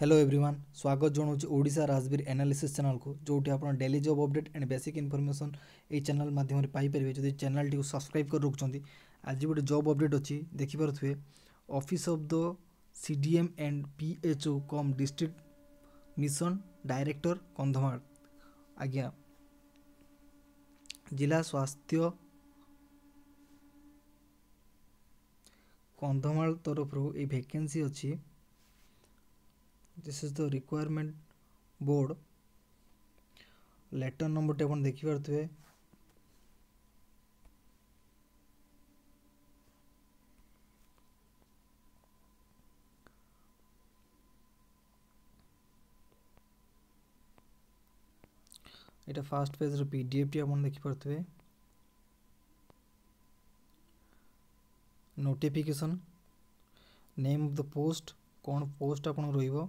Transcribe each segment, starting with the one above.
hello everyone স্বাগত জনাওছি Odisha Rajbir analysis চ্যানেলকে যেটি আপনার daily job update and basic information এই চ্যানেল মাধ্যমে পাইপারে যদি চ্যানেলটি সবসক্রাইব করে রাখছেন আজ গোটে জব অপডেট অছি দেখিপারে office of the CDM and PHO cum district mission director Kandhamal আজ্ঞা জেলা স্বাস্থ্য কন্ধমাল তরফর এই ভ্যাকেন্সি অছি this is the requirement board letter number टे देख पारे यहाँ फास्ट पेज रि डी एफ टी आप देखिपे notification name of the post कौन पोस्ट आप रहा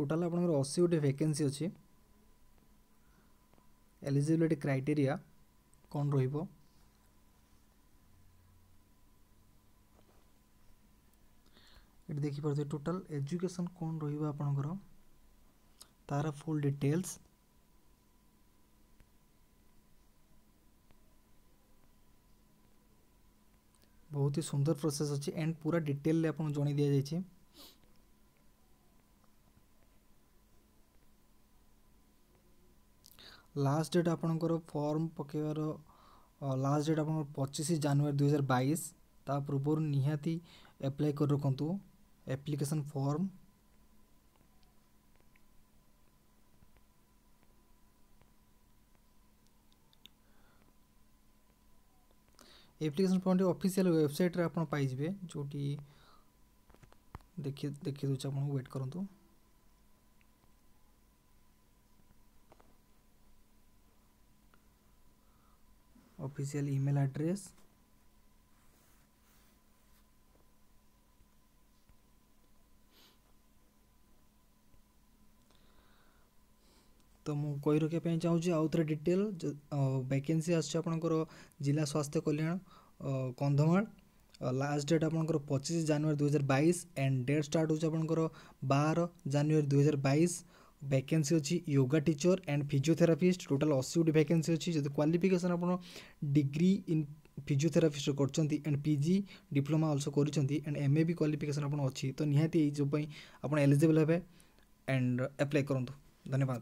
ᱴᱚᱴᱟᱞ આપણો 80 ᱴᱷᱮ ᱵᱮᱠᱮᱱᱥᱤ ᱦᱚᱪᱮ ᱮᱞᱤᱡᱤᱵᱤᱞᱤᱴᱤ ᱠᱨᱟᱭᱴᱮᱨᱤᱭᱟ ᱠᱚᱱ ᱨᱚᱦᱤᱵᱚ ᱮᱫᱤ ᱫᱮᱠᱷᱤ ᱯᱚᱨᱛᱮ ᱴᱚᱴᱟᱞ ᱮᱡᱩᱠᱮᱥᱚᱱ ᱠᱚᱱ ᱨᱚᱦᱤᱵᱚ આપણો ᱛᱟᱨᱟ ᱯᱩᱞ ᱰᱤᱴᱮᱞᱥ ᱵᱚᱦᱩᱛ ᱥᱩᱱᱫᱚᱨ ᱯᱨᱚᱥᱮᱥ ᱦᱚᱪᱮ ᱮᱱᱰ ᱯᱩᱨᱟ ᱰᱤᱴᱮᱞ ᱟᱯᱱᱚ ᱡᱚᱱᱤ ᱫᱤᱭᱟ ᱡᱟᱭ ᱪᱮ ଲାଷ୍ଟ ଡେଟ୍ ଆପଣଙ୍କର ଫର୍ମ ପକାଇବାର ଲାଷ୍ଟ ଡେଟ୍ ଆପଣଙ୍କର ପଚିଶ ଜାନୁଆରୀ ଦୁଇହଜାର ବାଇଶ ତା ପୂର୍ବରୁ ନିହାତି ଆପ୍ଲାଏ କରି ରଖନ୍ତୁ ଆପ୍ଲିକେସନ୍ ଫର୍ମ ଆପ୍ଲିକେସନ୍ ଫର୍ମଟି ଅଫିସିଆଲ୍ ୱେବସାଇଟ୍ରେ ଆପଣ ପାଇଯିବେ ଯେଉଁଠି ଦେଖି ଦେଖି ଦେଉଛି ଆପଣଙ୍କୁ ୱେଟ୍ କରନ୍ତୁ official email address ତ ମୁଁ କହି ରଖିବା ପାଇଁ ଚାହୁଁଛି ଆଉ ଥରେ ଡିଟେଲ୍ ଭ୍ୟାକେନ୍ସି ଆସୁଛି ଆପଣଙ୍କର ଜିଲ୍ଲା ସ୍ୱାସ୍ଥ୍ୟ କଲ୍ୟାଣ କନ୍ଧମାଳ ଲାଷ୍ଟ ଡେଟ୍ ଆପଣଙ୍କର ପଚିଶ ଜାନୁଆରୀ ଦୁଇହଜାର ବାଇଶ ଆଣ୍ଡ ଡେଟ୍ ଷ୍ଟାର୍ଟ ହେଉଛି ଆପଣଙ୍କର ବାର ଜାନୁଆରୀ ଦୁଇହଜାର ବାଇଶ ভ্যাকেন্সি অছি yoga teacher and physiotherapist total অশী গোটি ভ্যাকেন্সি অছি যদি ক্বালিফিকেসন আপনার ডিগ্রি ইন ফিজিওথেরাপিস্ট করছেন অ্যান্ড পিজি ডিপ্লোমা অলসো করছেন and M A B qualification আপনার অছি তো নিহতি এই জব আপনার এলিজিবল হবে অ্যান্ড আপ্লাই করতু ধন্যবাদ